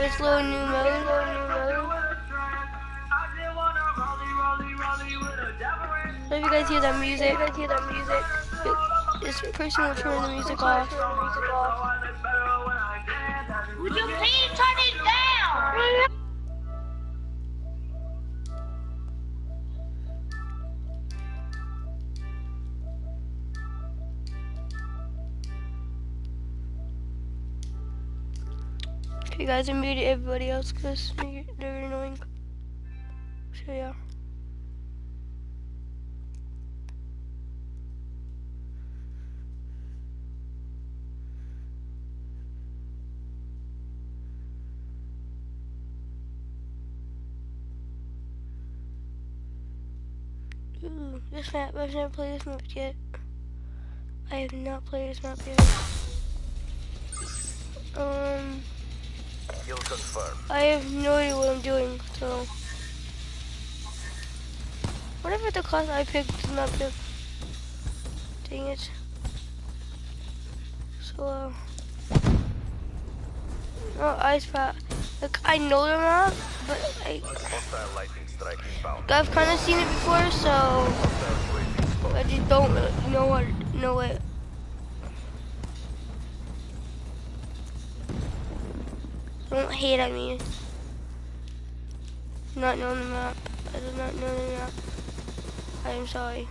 Let's new mode. So if you guys hear that music, if you guys hear that music, this person will turn the music off. Would you please turn it guys, I muted everybody else because they're annoying. So yeah. Ooh, this map, I've never played this map yet. I have not played this map yet. Um, Kill confirmed. I have no idea what I'm doing, so. Whatever the class I picked is not pick. Dang it. So, uh. Oh, ice pack. Like, I know the map, but I, Hostile lightning strike inbound. I've kind of seen it before, so Hostile UAV spotted. I just don't know what, know it. Don't hate at me. Not knowing the map. I do not know the map. I am sorry.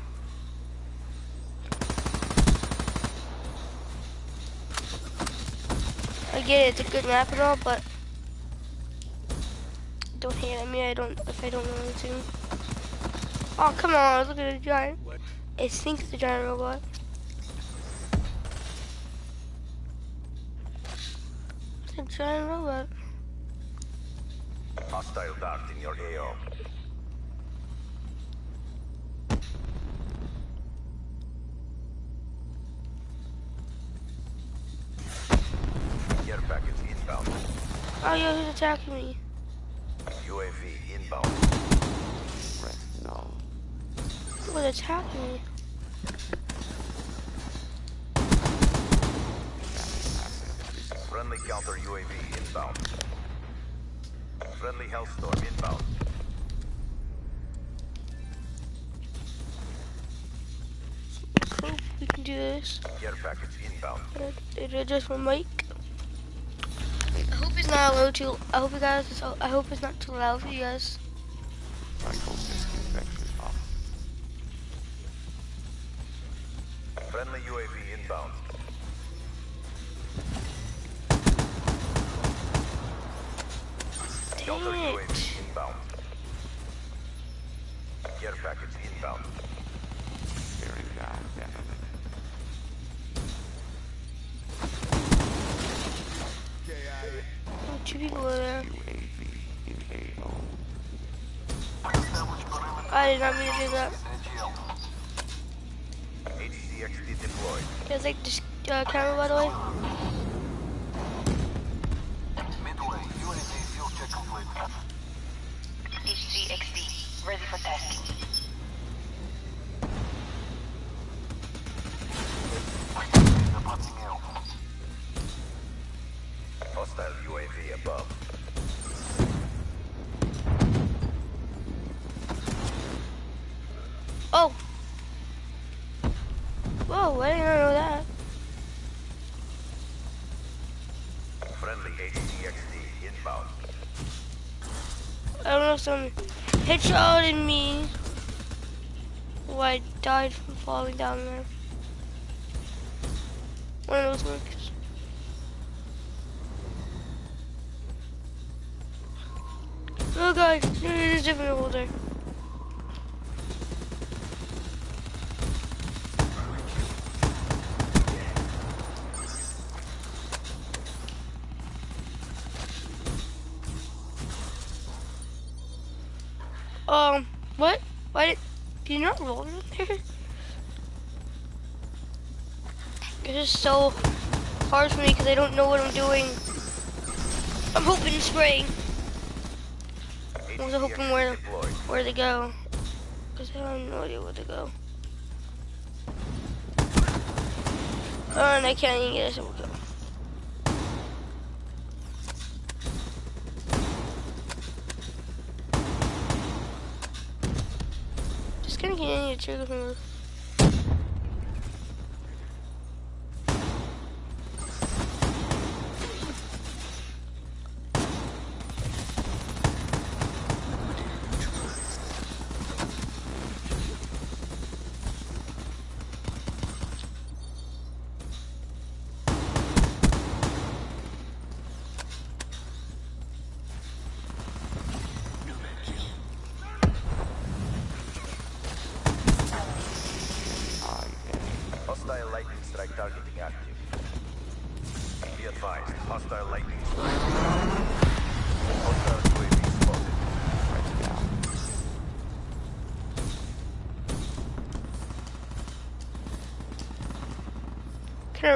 I get it, it's a good map and all, but don't hate at me. I don't if I don't know anything. Oh come on! Look at the giant. It thinks the giant robot. It's a giant robot. Hostile dart in your AO. Care package inbound. Oh yeah, he's attacking me. UAV inbound. Red, no. He was attacking me. Counter UAV inbound. Friendly Hellstorm inbound. Cool, we can do this. Care package inbound. It it just my mic. I hope it's not low too. I hope you guys. I hope it's not too loud for you guys. Cycle infection off. Friendly UAV inbound. Counter UAV inbound. Care package inbound. Bearing down definite. Two people are there. UAV in AO. I did not mean to do that. HCXD deployed. You guys like this uh, camera, by the way? Above. Oh. Whoa, I didn't know that. Friendly HCXD inbound. I don't know if someone headshotted me. Oh, I died from falling down there. One of those works. Oh god, a different holder. Um, what? Why did, did you not roll in there? This is so hard for me because I don't know what I'm doing. I'm hoping to spray. I was hoping where where to go. Because I have no idea where to go. Oh, and I can't even get it. So Just gonna continue to trigger me.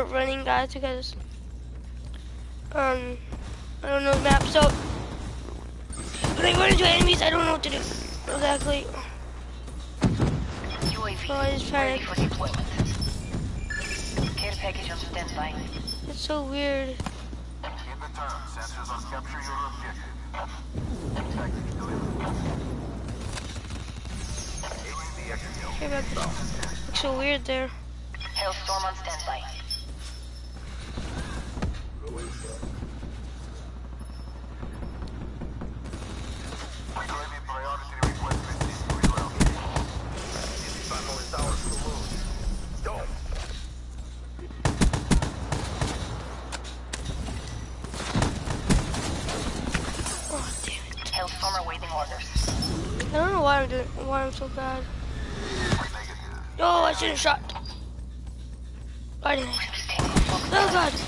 Of running guys because um I don't know the map so when I run into enemies I don't know what to do exactly. UAV So I just try to for deployment. Care package on standby. it's so weird. In return, sensors on capture your objective. Tactic delivered. UAV action Okay, looks so weird there. Hellstorm on standby. UAV priority request received. Relocating. This battle is ours to lose. Don't. Oh damn it. Hellstorm awaiting orders. I don't know why I'm doing why I'm so bad. Oh I shouldn't have shot. Why didn't I? Oh god.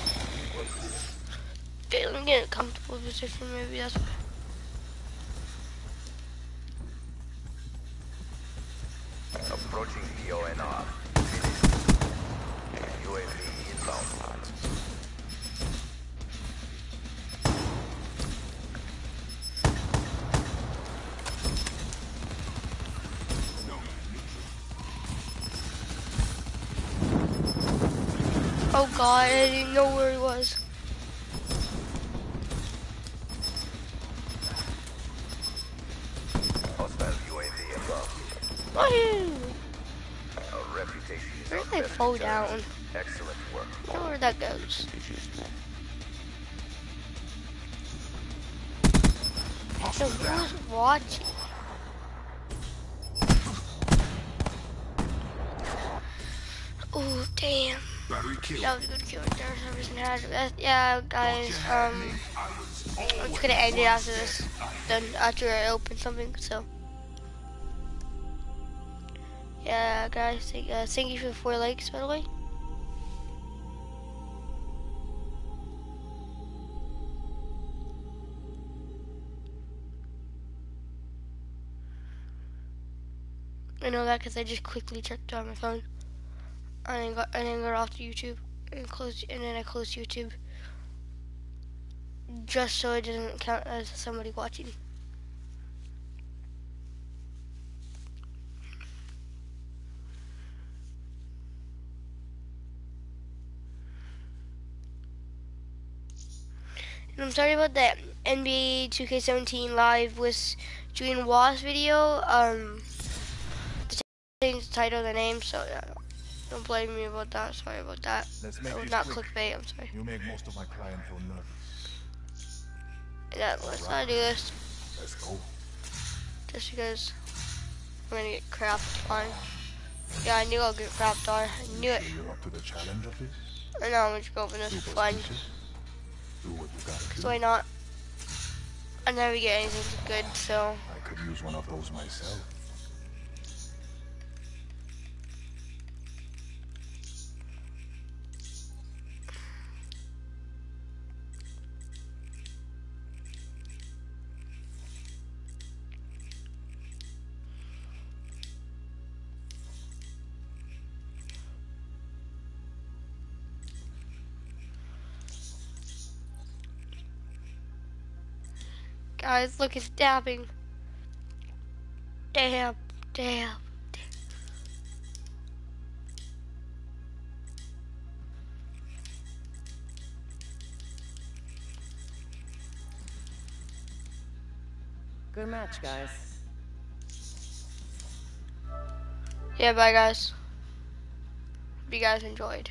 Okay, let me get a comfortable position maybe that's why. Approaching PONR. UAV inbound. Oh god, I didn't know where he was. Watching? Oh damn. That was a good kill. Yeah, guys. Um, I'm just gonna end it after this. Then after I open something. So. Yeah, guys. Thank, uh, thank you for the four likes, by the way. I know that because I just quickly checked on my phone. And then got and then got off to YouTube and closed and then I closed YouTube just so it didn't count as somebody watching. And I'm sorry about that NBA 2K17 live with Julian Wass video. Um, the the title, the name, so yeah, don't blame me about that. Sorry about that. Let's make not quick. clickbait. I'm sorry. You make most of my client feel nervous. Yeah, let's not do this Let's go. just because I'm gonna get crapped on. Yeah, I knew I'll get crapped on. I knew it. You're up to the challenge of this? I know I'm just going for this fun. Do what you gotta do. Why not? I never get anything good, so I could use one of those myself. Guys, look, it's dabbing. Damn, damn. Good match, guys. Yeah, bye guys. Hope you guys enjoyed.